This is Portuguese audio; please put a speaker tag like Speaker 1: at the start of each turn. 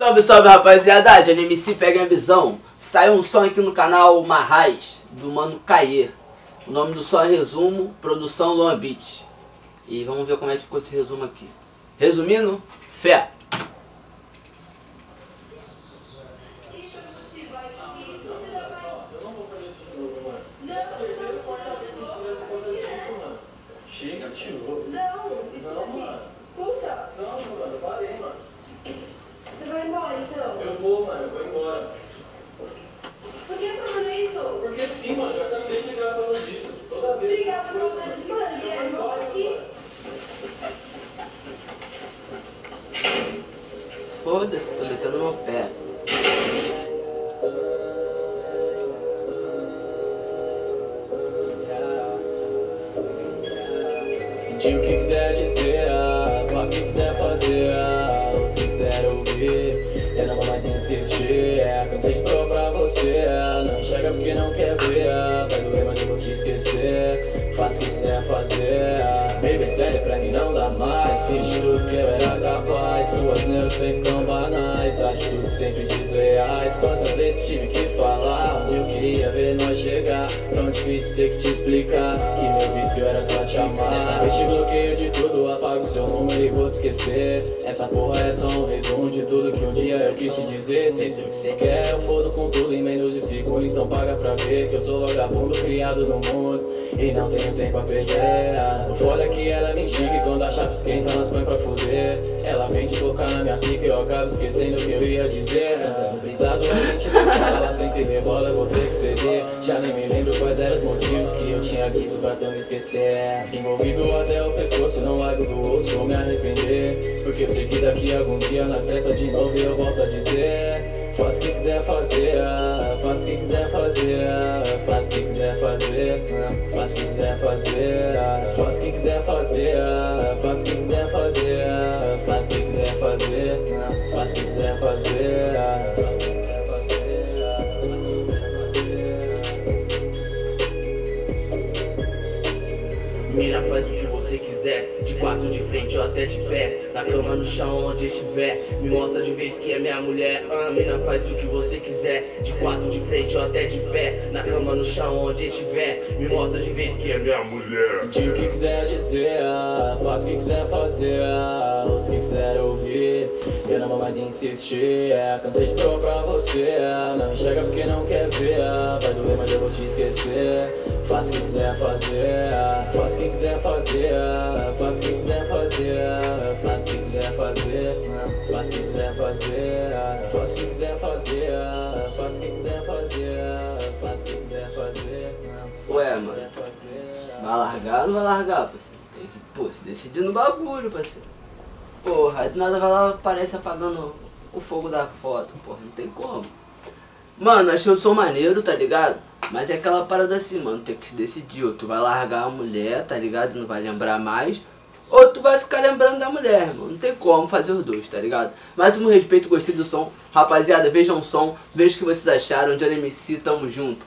Speaker 1: Salve, salve rapaziada, de NMC Pega a Visão. Saiu um som aqui no canal Marrais, do Mano Caê. O nome do som é Resumo, produção Luan Beat. E vamos ver como é que ficou esse resumo aqui. Resumindo, fé.
Speaker 2: Chega, tirou.
Speaker 3: Não, isso
Speaker 2: Não,
Speaker 3: daqui.
Speaker 2: mano.
Speaker 3: Escuta.
Speaker 2: Não, mano, eu parei, mano.
Speaker 3: Você vai embora então?
Speaker 2: Eu vou, mano, eu vou embora.
Speaker 3: Por que você tá fazendo isso?
Speaker 2: Porque sim, mano, já cansei de ligar falando disso. Toda vez.
Speaker 3: Obrigada por você dizer, mano,
Speaker 2: Eu vou
Speaker 3: Guilherme,
Speaker 2: embora,
Speaker 3: volta
Speaker 2: mano.
Speaker 1: Foda-se, tô metendo meu pé.
Speaker 2: Diga o que quiser dizer, faz o que quiser fazer, ou se quiser ouvir, eu não vou mais insistir, é, cansei de provar pra você, não enxerga porque não quer ver, te esquecer, faz o que quiser fazer, baby, sério pra mim não dá mais, fiz tudo que eu era capaz, suas neuras sempre tão banais, atitudes sempre desleais, quantas vezes tive que falar, queria ver nós chegar, tão difícil ter que te explicar, que meu vício era só te amar, Nessa vez te bloqueio de tudo, apago seu número e vou te esquecer, essa porra é só um resumo de tudo que um dia eu quis te dizer, sei se o que você quer, eu fodo com tudo em menos de um segundo, então paga pra ver que eu sou vagabundo criado no mundo, e não tenho tempo a perder, o foda é que ela me instiga e quando a chapa esquenta nós põe pra fuder, ela vem de boca na minha pica e eu acabo esquecendo o que eu ia dizer, dançando brisado, a gente não fala sem ter rebola, vou já nem me lembro quais eram os motivos que eu tinha dito pra não esquecer, envolvido até o pescoço, não largo do osso, vou me arrepender, porque eu sei que daqui algum dia nós treta de novo eu volto a dizer, Faz o que quiser fazer, faz o que quiser fazer, faz o que quiser fazer, faz o que quiser fazer, faz o que quiser fazer, faz o que quiser fazer, faz o que quiser fazer, faz o que quiser fazer, fazer.
Speaker 4: Mina, faz o que você quiser, de quatro de frente ou até de pé, na cama, no chão, onde estiver. Me mostra de vez que é minha mulher. Ah, mina, faz o que você quiser, de quatro de frente ou até de pé, na cama, no chão, onde estiver. Me mostra de vez que é minha mulher.
Speaker 2: Diga o que quiser dizer, faz o que quiser fazer, ah, ouça o que quiser ouvir. Eu não vou mais insistir, é, cansei de provar pra você, não enxerga porque não quer ver, eu vou te esquecer. Faz o que quiser fazer, faz o que quiser fazer, faz o que quiser fazer, faz o que quiser fazer, faz o que quiser fazer, faz o que quiser fazer, faz o que quiser fazer, faz o que quiser fazer.
Speaker 1: Ué, mano. Vai largar ou não vai largar, parceiro? Tem que, pô, se decidir no bagulho, parceiro. Porra, aí do nada vai lá aparece apagando o fogo da foto, porra, não tem como. Mano, achei o som maneiro, tá ligado? Mas é aquela parada assim, mano, tem que se decidir. Ou tu vai largar a mulher, tá ligado? Não vai lembrar mais. Ou tu vai ficar lembrando da mulher, mano. Não tem como fazer os dois, tá ligado? Máximo respeito, gostei do som. Rapaziada, vejam o som, vejam o que vocês acharam. John MC, tamo junto.